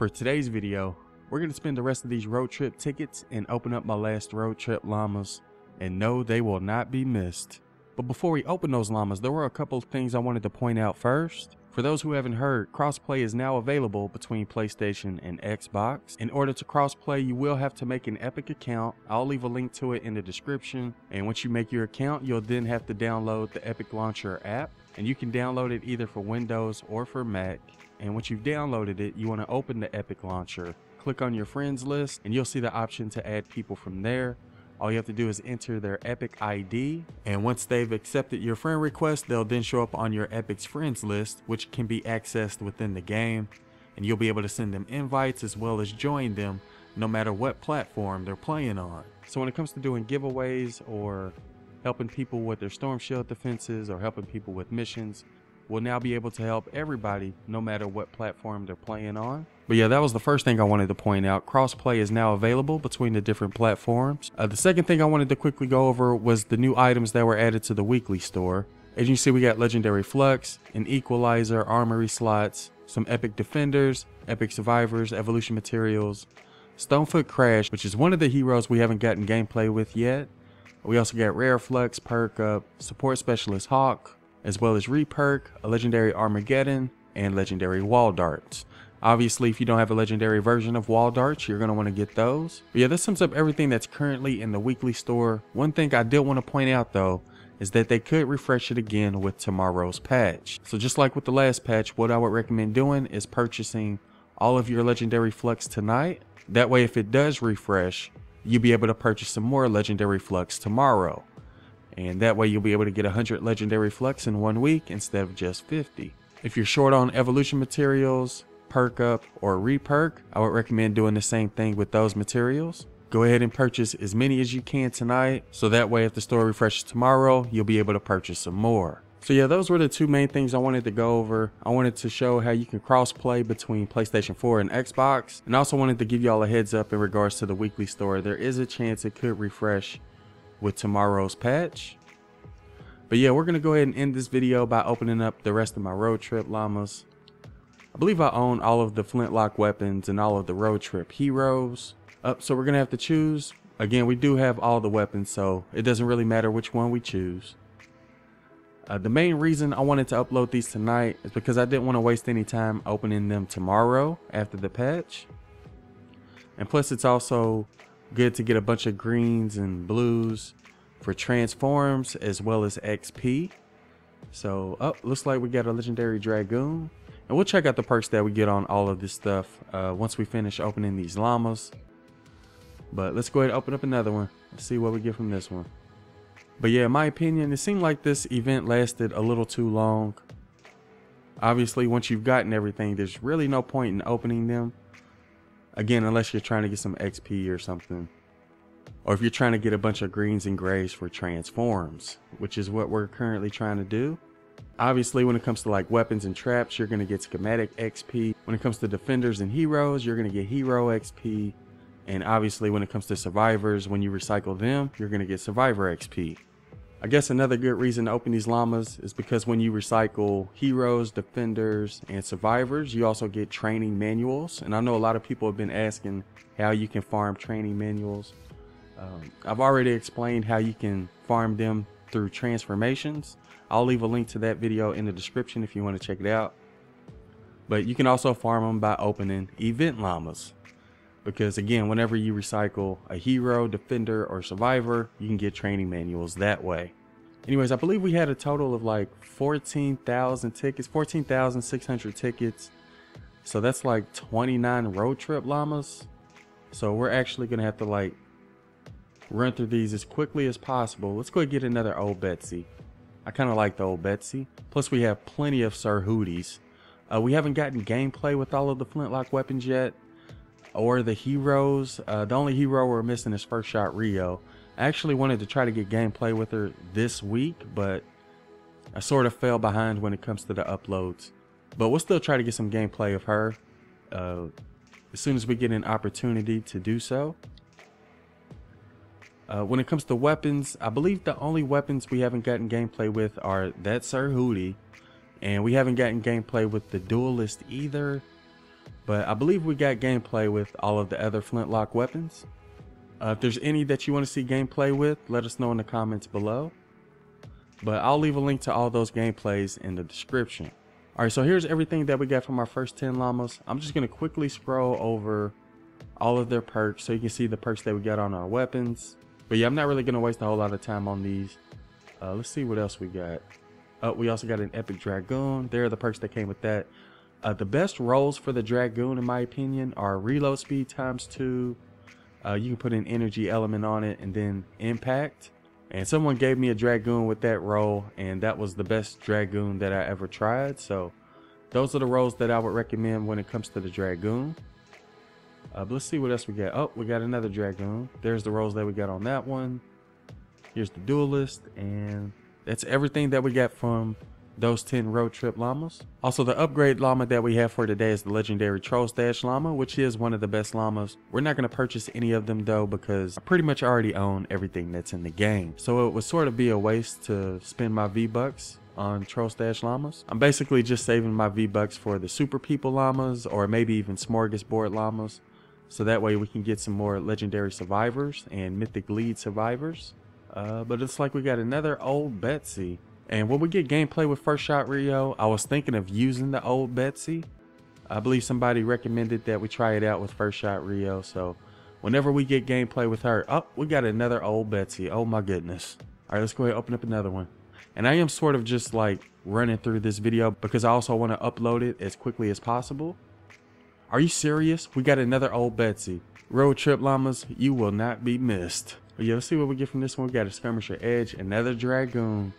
For today's video, we're going to spend the rest of these road trip tickets and open up my last road trip llamas, and no, they will not be missed. But before we open those llamas, there were a couple of things I wanted to point out first. For those who haven't heard, crossplay is now available between PlayStation and Xbox. In order to crossplay, you will have to make an Epic account. I'll leave a link to it in the description. And once you make your account, you'll then have to download the Epic Launcher app. And you can download it either for Windows or for Mac. And once you've downloaded it, you want to open the Epic Launcher. Click on your friends list and you'll see the option to add people from there. All you have to do is enter their Epic ID, and once they've accepted your friend request, they'll then show up on your Epic's friends list, which can be accessed within the game, and you'll be able to send them invites as well as join them no matter what platform they're playing on. So when it comes to doing giveaways or helping people with their storm shield defenses or helping people with missions, we'll now be able to help everybody no matter what platform they're playing on. But yeah, that was the first thing I wanted to point out. Crossplay is now available between the different platforms. Uh, the second thing I wanted to quickly go over was the new items that were added to the weekly store. As you see, we got Legendary Flux, an Equalizer, Armory slots, some Epic Defenders, Epic Survivors, Evolution Materials, Stonefoot Crash, which is one of the heroes we haven't gotten gameplay with yet. We also got Rare Flux, Perk Up, Support Specialist Hawk, as well as Reperk, a Legendary Armageddon, and Legendary Wall Darts. Obviously, if you don't have a legendary version of wall darts, you're going to want to get those. But yeah, this sums up everything that's currently in the weekly store. One thing I did want to point out though, is that they could refresh it again with tomorrow's patch. So just like with the last patch, what I would recommend doing is purchasing all of your legendary flux tonight. That way, if it does refresh, you'll be able to purchase some more legendary flux tomorrow. And that way you'll be able to get 100 legendary flux in one week instead of just 50. If you're short on evolution materials, perk up or reperk, I would recommend doing the same thing with those materials. Go ahead and purchase as many as you can tonight, so that way if the store refreshes tomorrow, you'll be able to purchase some more. So yeah, those were the two main things I wanted to go over. I wanted to show how you can cross play between PlayStation 4 and Xbox, and also wanted to give y'all a heads up in regards to the weekly store. There is a chance it could refresh with tomorrow's patch. But yeah, we're gonna go ahead and end this video by opening up the rest of my road trip llamas. I believe I own all of the flintlock weapons and all of the road trip heroes. Up, uh, so we're gonna have to choose. Again, we do have all the weapons, so it doesn't really matter which one we choose. Uh, the main reason I wanted to upload these tonight is because I didn't want to waste any time opening them tomorrow after the patch. And plus it's also good to get a bunch of greens and blues for transforms as well as XP. So, oh, looks like we got a legendary Dragoon. And we'll check out the perks that we get on all of this stuff uh, once we finish opening these llamas. But let's go ahead and open up another one. Let's see what we get from this one. But yeah, in my opinion, it seemed like this event lasted a little too long. Obviously, once you've gotten everything, there's really no point in opening them. Again, unless you're trying to get some XP or something. Or if you're trying to get a bunch of greens and grays for transforms, which is what we're currently trying to do. Obviously, when it comes to like weapons and traps, you're going to get schematic XP. When it comes to defenders and heroes, you're going to get hero XP. And obviously, when it comes to survivors, when you recycle them, you're going to get survivor XP. I guess another good reason to open these llamas is because when you recycle heroes, defenders, and survivors, you also get training manuals. And I know a lot of people have been asking how you can farm training manuals. Um, I've already explained how you can farm them through transformations. I'll leave a link to that video in the description if you want to check it out. But you can also farm them by opening event llamas. Because again, whenever you recycle a hero, defender, or survivor, you can get training manuals that way. Anyways, I believe we had a total of like 14,000 tickets, 14,600 tickets. So that's like 29 road trip llamas. So we're actually to have to like run through these as quickly as possible. Let's go get another old Betsy. I kind of like the old Betsy. Plus we have plenty of Sir Hooties. Uh, we haven't gotten gameplay with all of the flintlock weapons yet. Or the heroes. Uh, the only hero we're missing is First Shot Rio. I actually wanted to try to get gameplay with her this week, but I sort of fell behind when it comes to the uploads. But we'll still try to get some gameplay of her uh, as soon as we get an opportunity to do so. Uh, when it comes to weapons, I believe the only weapons we haven't gotten gameplay with are that Sir Hootie, and we haven't gotten gameplay with the Duelist either. But I believe we got gameplay with all of the other flintlock weapons. Uh, if there's any that you want to see gameplay with, let us know in the comments below. But I'll leave a link to all those gameplays in the description. Alright, so here's everything that we got from our first 10 llamas. I'm just going to quickly scroll over all of their perks so you can see the perks that we got on our weapons. But yeah, I'm not really going to waste a whole lot of time on these. Uh, let's see what else we got. Uh, we also got an epic dragoon. There are the perks that came with that. Uh, the best rolls for the dragoon, in my opinion, are reload speed times two. Uh, you can put an energy element on it and then impact. And someone gave me a dragoon with that roll, and that was the best dragoon that I ever tried. So those are the rolls that I would recommend when it comes to the dragoon. Uh, let's see what else we got. Oh, we got another dragoon. There's the rolls that we got on that one. Here's the duelist, and that's everything that we got from those 10 road trip llamas. Also, the upgrade llama that we have for today is the legendary Troll Stash llama, which is one of the best llamas. We're not going to purchase any of them though because I pretty much already own everything that's in the game. So it would sort of be a waste to spend my V-Bucks on Troll Stash llamas. I'm basically just saving my V-Bucks for the Super People llamas or maybe even Smorgasbord llamas. So that way we can get some more legendary survivors and mythic lead survivors. Uh, but it's like we got another old Betsy. And when we get gameplay with First Shot Rio, I was thinking of using the old Betsy. I believe somebody recommended that we try it out with First Shot Rio. So whenever we get gameplay with her, oh, we got another old Betsy. Oh my goodness. All right, let's go ahead and open up another one. And I am sort of just like running through this video because I also want to upload it as quickly as possible. Are you serious? We got another old Betsy. Road Trip Llamas, you will not be missed. But yeah, let's see what we get from this one. We got a Skirmisher Edge, another Dragoon,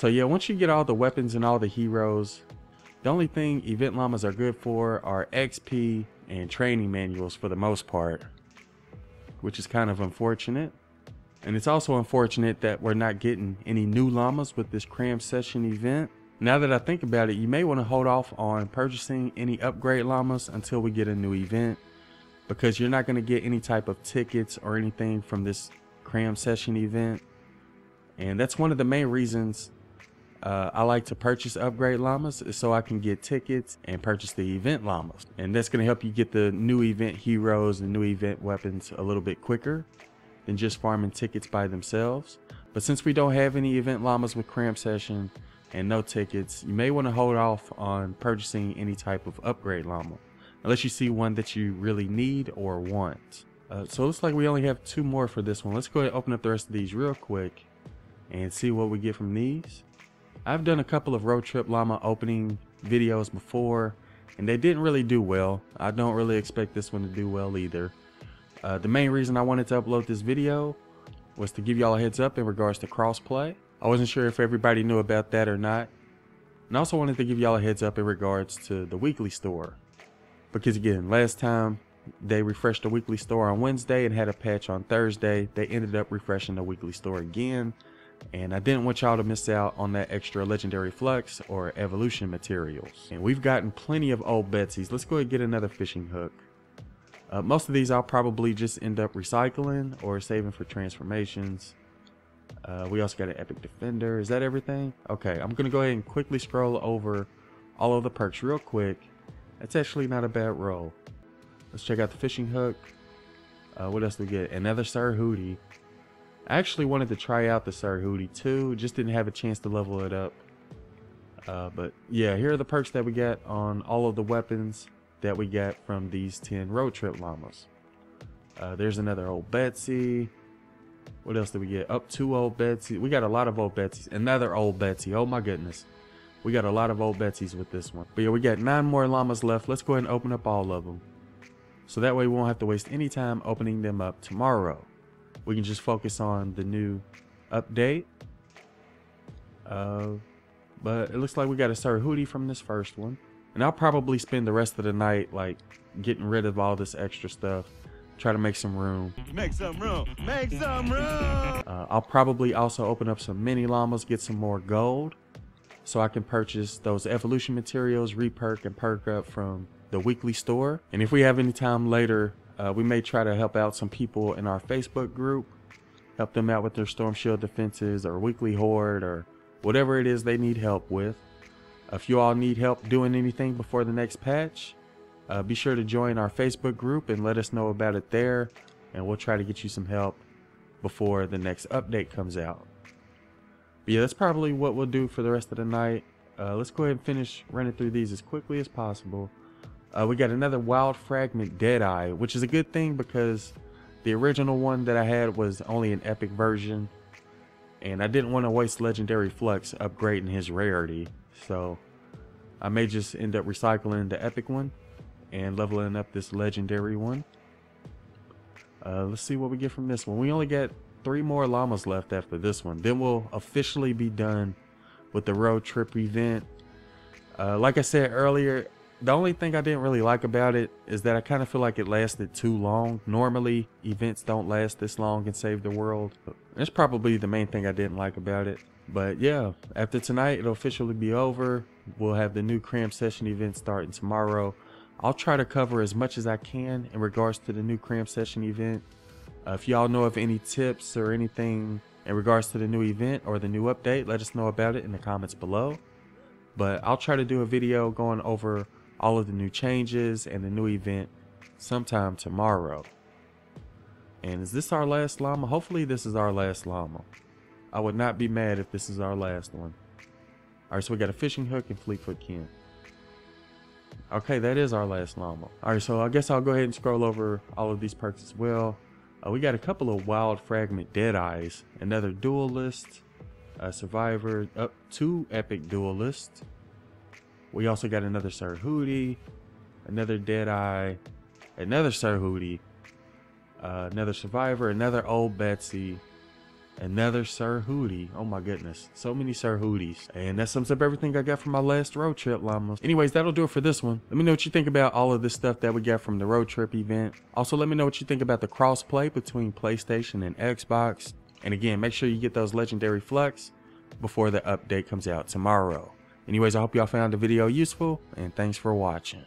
so yeah, once you get all the weapons and all the heroes, the only thing event llamas are good for are XP and training manuals for the most part, which is kind of unfortunate. And it's also unfortunate that we're not getting any new llamas with this cram session event. Now that I think about it, you may want to hold off on purchasing any upgrade llamas until we get a new event because you're not going to get any type of tickets or anything from this cram session event. And that's one of the main reasons uh, I like to purchase upgrade llamas so I can get tickets and purchase the event llamas. And that's going to help you get the new event heroes and new event weapons a little bit quicker than just farming tickets by themselves. But since we don't have any event llamas with cram session and no tickets, you may want to hold off on purchasing any type of upgrade llama unless you see one that you really need or want. Uh, so it looks like we only have two more for this one. Let's go ahead and open up the rest of these real quick and see what we get from these. I've done a couple of road trip llama opening videos before and they didn't really do well. I don't really expect this one to do well either. Uh, the main reason I wanted to upload this video was to give y'all a heads up in regards to crossplay. I wasn't sure if everybody knew about that or not. And I also wanted to give y'all a heads up in regards to the weekly store. Because again, last time they refreshed the weekly store on Wednesday and had a patch on Thursday, they ended up refreshing the weekly store again and I didn't want y'all to miss out on that extra legendary flux or evolution materials. And we've gotten plenty of old Betsy's. Let's go ahead and get another fishing hook. Uh, most of these I'll probably just end up recycling or saving for transformations. Uh, we also got an epic defender. Is that everything? Okay, I'm gonna go ahead and quickly scroll over all of the perks real quick. That's actually not a bad roll. Let's check out the fishing hook. Uh, what else do we get? Another Sir Hootie. I actually wanted to try out the Sir Hootie too, just didn't have a chance to level it up. Uh, but yeah, here are the perks that we get on all of the weapons that we get from these 10 road trip llamas. Uh, there's another old Betsy. What else did we get? Up two old Betsy. We got a lot of old Betsy's. Another old Betsy. Oh my goodness. We got a lot of old Betsy's with this one. But yeah, we got nine more llamas left. Let's go ahead and open up all of them. So that way we won't have to waste any time opening them up tomorrow we can just focus on the new update. Uh, but it looks like we got a Hootie from this first one. And I'll probably spend the rest of the night like getting rid of all this extra stuff. Try to make some room. Make some room. Make some room. Uh, I'll probably also open up some mini llamas, get some more gold. So I can purchase those evolution materials, reperk and perk up from the weekly store. And if we have any time later uh, we may try to help out some people in our Facebook group, help them out with their storm shield defenses or weekly horde or whatever it is they need help with. If you all need help doing anything before the next patch, uh, be sure to join our Facebook group and let us know about it there, and we'll try to get you some help before the next update comes out. But yeah, that's probably what we'll do for the rest of the night. Uh, let's go ahead and finish running through these as quickly as possible. Uh, we got another Wild Fragment Deadeye, which is a good thing because the original one that I had was only an epic version. And I didn't want to waste Legendary Flux upgrading his rarity. So I may just end up recycling the epic one and leveling up this legendary one. Uh, let's see what we get from this one. We only got three more llamas left after this one. Then we'll officially be done with the road trip event. Uh, like I said earlier, the only thing I didn't really like about it is that I kind of feel like it lasted too long. Normally, events don't last this long and save the world. That's probably the main thing I didn't like about it. But yeah, after tonight, it'll officially be over. We'll have the new cram session event starting tomorrow. I'll try to cover as much as I can in regards to the new cram session event. Uh, if y'all know of any tips or anything in regards to the new event or the new update, let us know about it in the comments below. But I'll try to do a video going over all of the new changes and the new event sometime tomorrow. And is this our last llama? Hopefully this is our last llama. I would not be mad if this is our last one. Alright, so we got a fishing hook and Fleetfoot Ken. Okay, that is our last llama. Alright, so I guess I'll go ahead and scroll over all of these perks as well. Uh, we got a couple of Wild Fragment Deadeyes, another Duelist, a Survivor, up two Epic Duelists, we also got another Sir Hootie, another Deadeye, another Sir Hootie, uh, another Survivor, another Old Betsy, another Sir Hootie. Oh my goodness, so many Sir Hooties. And that sums up everything I got from my last road trip, llamas. Anyways, that'll do it for this one. Let me know what you think about all of this stuff that we got from the road trip event. Also, let me know what you think about the crossplay between PlayStation and Xbox. And again, make sure you get those legendary flux before the update comes out tomorrow. Anyways, I hope y'all found the video useful and thanks for watching.